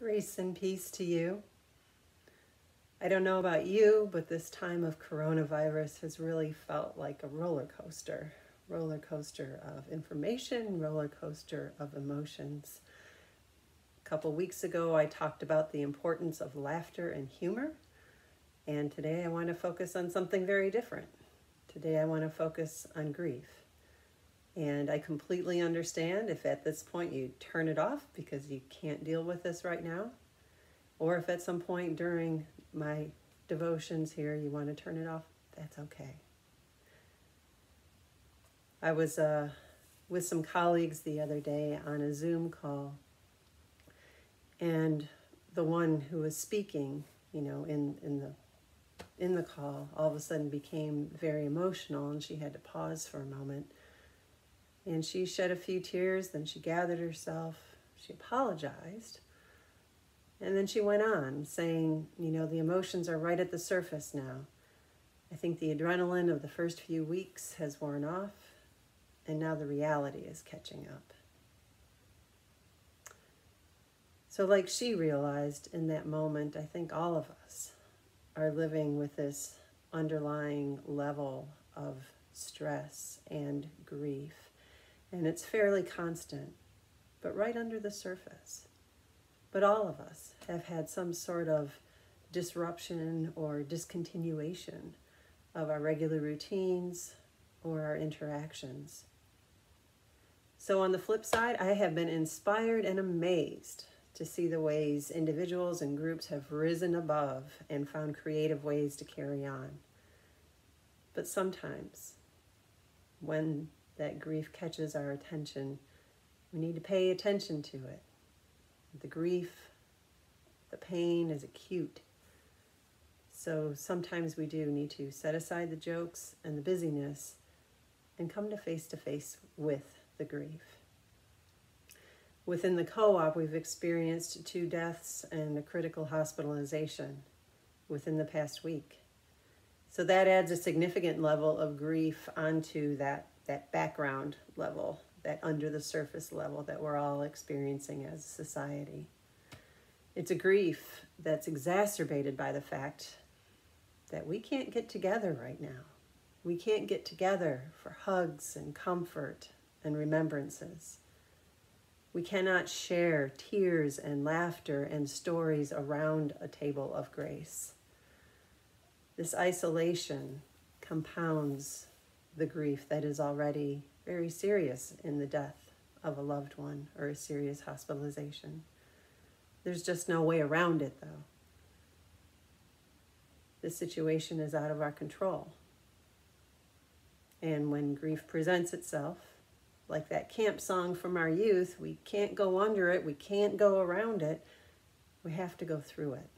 Grace and peace to you. I don't know about you, but this time of coronavirus has really felt like a roller coaster roller coaster of information, roller coaster of emotions. A couple weeks ago, I talked about the importance of laughter and humor, and today I want to focus on something very different. Today, I want to focus on grief. And I completely understand if at this point you turn it off because you can't deal with this right now, or if at some point during my devotions here you want to turn it off, that's okay. I was uh, with some colleagues the other day on a Zoom call, and the one who was speaking, you know, in, in the in the call, all of a sudden became very emotional, and she had to pause for a moment and she shed a few tears, then she gathered herself, she apologized, and then she went on saying, You know, the emotions are right at the surface now. I think the adrenaline of the first few weeks has worn off, and now the reality is catching up. So, like she realized in that moment, I think all of us are living with this underlying level of stress and grief and it's fairly constant, but right under the surface. But all of us have had some sort of disruption or discontinuation of our regular routines or our interactions. So, on the flip side, I have been inspired and amazed to see the ways individuals and groups have risen above and found creative ways to carry on. But sometimes, when that grief catches our attention, we need to pay attention to it. The grief, the pain is acute. So sometimes we do need to set aside the jokes and the busyness and come to face to face with the grief. Within the co op, we've experienced two deaths and a critical hospitalization within the past week. So that adds a significant level of grief onto that that background level, that under the surface level that we're all experiencing as a society. It's a grief that's exacerbated by the fact that we can't get together right now. We can't get together for hugs and comfort and remembrances. We cannot share tears and laughter and stories around a table of grace. This isolation compounds the grief that is already very serious in the death of a loved one or a serious hospitalization. There's just no way around it, though. The situation is out of our control. And when grief presents itself, like that camp song from our youth, we can't go under it, we can't go around it, we have to go through it.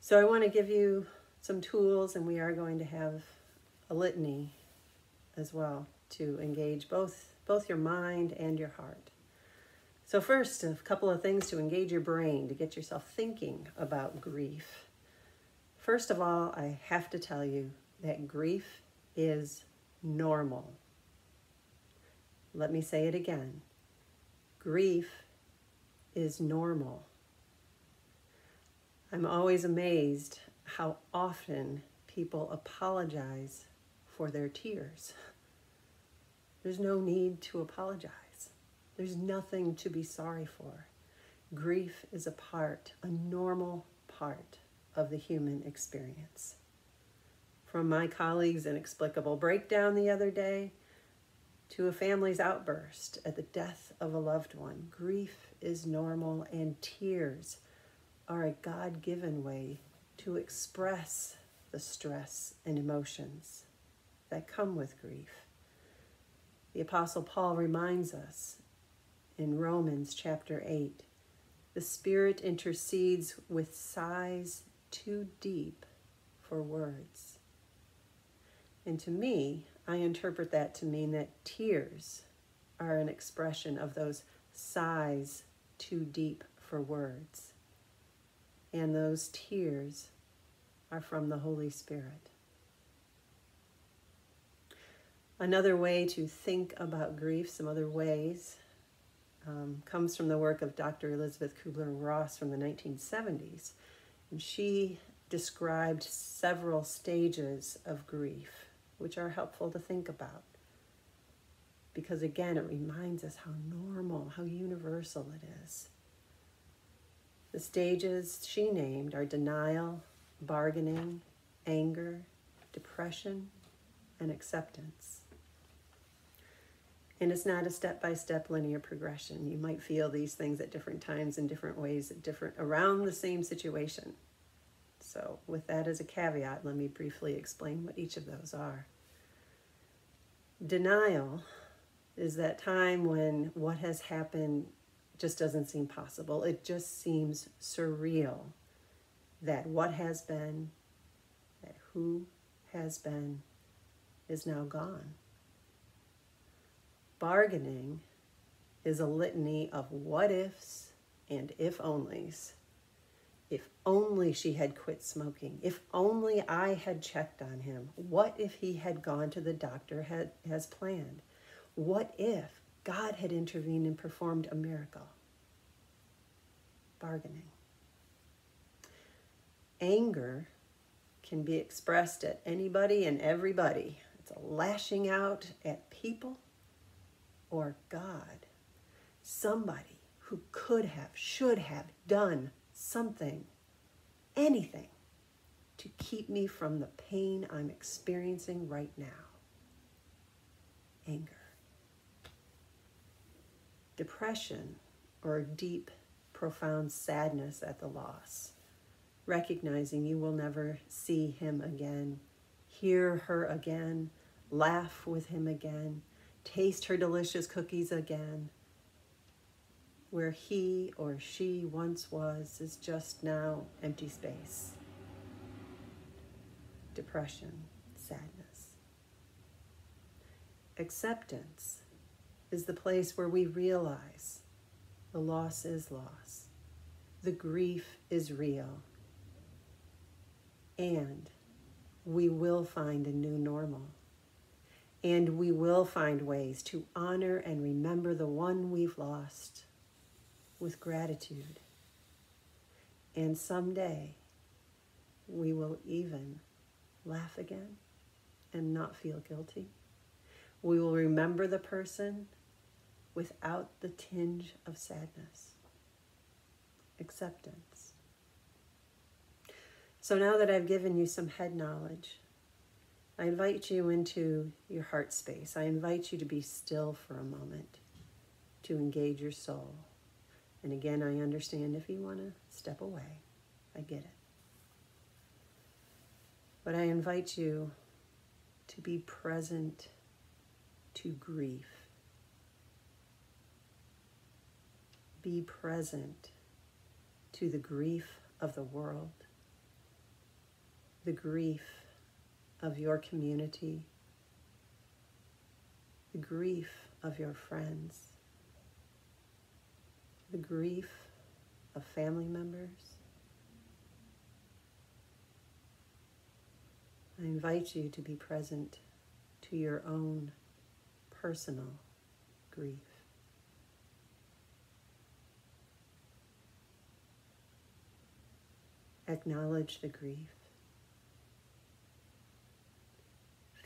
So I want to give you some tools, and we are going to have a litany as well to engage both both your mind and your heart. So first, a couple of things to engage your brain to get yourself thinking about grief. First of all, I have to tell you that grief is normal. Let me say it again. Grief is normal. I'm always amazed how often people apologize for their tears. There's no need to apologize. There's nothing to be sorry for. Grief is a part, a normal part of the human experience. From my colleagues' inexplicable breakdown the other day to a family's outburst at the death of a loved one, grief is normal and tears are a God given way to express the stress and emotions that come with grief. The Apostle Paul reminds us in Romans chapter 8 the Spirit intercedes with sighs too deep for words. And to me, I interpret that to mean that tears are an expression of those sighs too deep for words. And those tears are from the Holy Spirit. Another way to think about grief, some other ways um, comes from the work of Dr. Elisabeth Kubler Ross from the 1970s. And she described several stages of grief, which are helpful to think about. Because again, it reminds us how normal, how universal it is. The stages she named are denial, bargaining, anger, depression, and acceptance. And it's not a step by step linear progression. You might feel these things at different times in different ways, at different around the same situation. So, with that as a caveat, let me briefly explain what each of those are. Denial is that time when what has happened just doesn't seem possible. It just seems surreal that what has been, that who has been, is now gone. Bargaining is a litany of what ifs and if onlys. If only she had quit smoking. If only I had checked on him. What if he had gone to the doctor had, as planned? What if God had intervened and performed a miracle? Bargaining. Anger can be expressed at anybody and everybody. It's a lashing out at people or God. Somebody who could have, should have done something, anything, to keep me from the pain I'm experiencing right now. Anger. Depression or deep, profound sadness at the loss. Recognizing you will never see him again, hear her again, laugh with him again taste her delicious cookies again. Where he or she once was is just now empty space. Depression, sadness. Acceptance is the place where we realize the loss is loss, the grief is real, and we will find a new normal. And we will find ways to honor and remember the one we've lost with gratitude. And someday we will even laugh again and not feel guilty. We will remember the person without the tinge of sadness. Acceptance. So now that I've given you some head knowledge, I invite you into your heart space. I invite you to be still for a moment, to engage your soul. And again, I understand if you want to step away, I get it. But I invite you to be present to grief. Be present to the grief of the world, the grief of your community, the grief of your friends, the grief of family members. I invite you to be present to your own personal grief. Acknowledge the grief.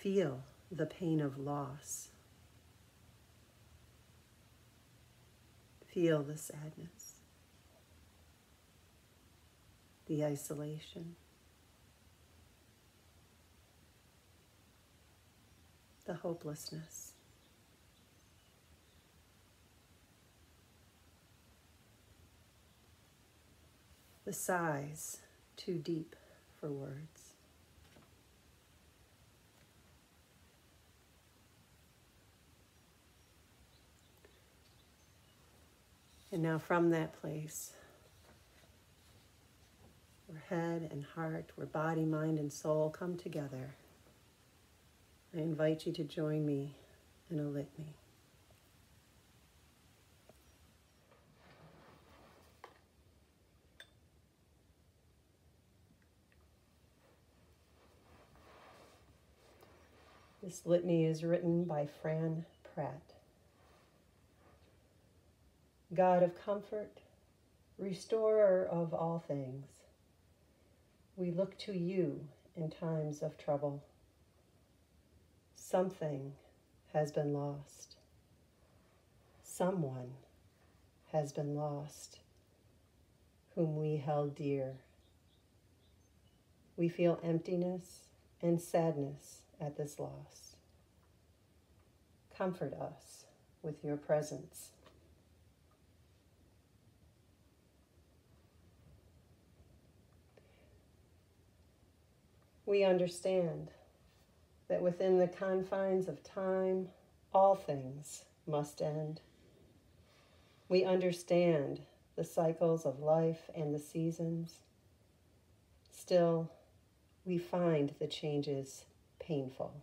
Feel the pain of loss. Feel the sadness, the isolation, the hopelessness. The sighs too deep for words. And now from that place, where head and heart, where body, mind, and soul come together, I invite you to join me in a litany. This litany is written by Fran Pratt. God of comfort, restorer of all things, we look to you in times of trouble. Something has been lost. Someone has been lost whom we held dear. We feel emptiness and sadness at this loss. Comfort us with your presence. We understand that within the confines of time, all things must end. We understand the cycles of life and the seasons. Still, we find the changes painful.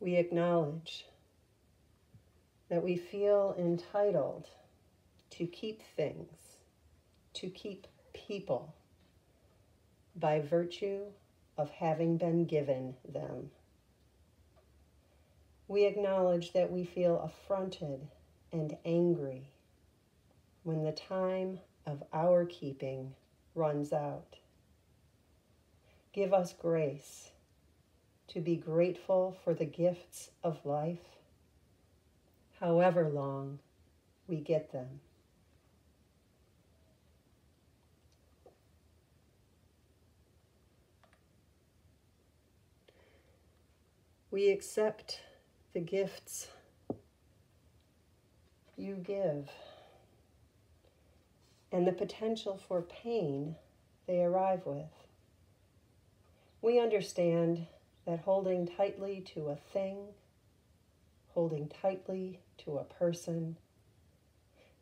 We acknowledge that we feel entitled to keep things, to keep people by virtue of having been given them. We acknowledge that we feel affronted and angry when the time of our keeping runs out. Give us grace to be grateful for the gifts of life, however long we get them. We accept the gifts you give and the potential for pain they arrive with. We understand that holding tightly to a thing, holding tightly to a person,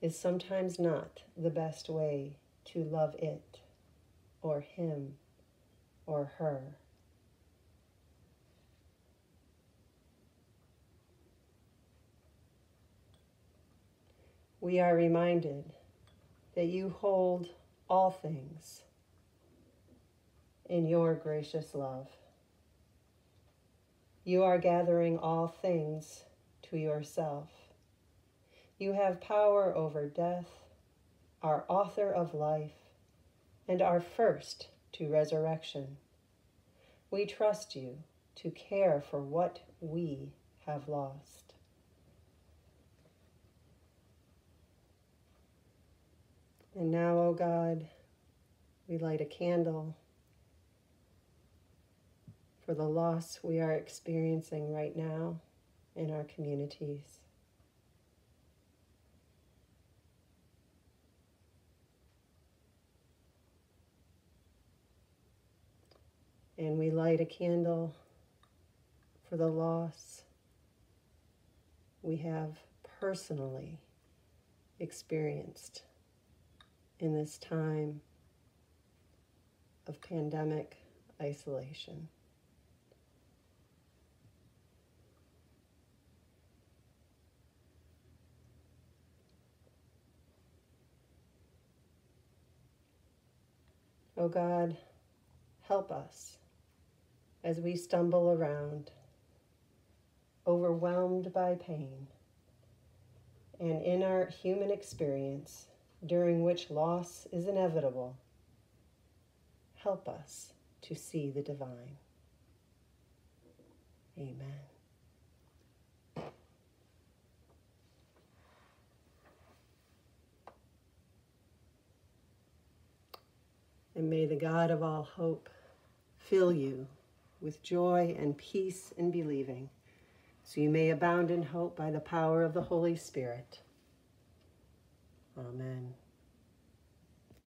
is sometimes not the best way to love it or him or her. We are reminded that you hold all things in your gracious love. You are gathering all things to yourself. You have power over death, our author of life, and our first to resurrection. We trust you to care for what we have lost. And now, O oh God, we light a candle for the loss we are experiencing right now in our communities. And we light a candle for the loss we have personally experienced in this time of pandemic isolation. Oh God, help us as we stumble around, overwhelmed by pain, and in our human experience, during which loss is inevitable, help us to see the divine. Amen. And may the God of all hope fill you with joy and peace in believing, so you may abound in hope by the power of the Holy Spirit. Amen.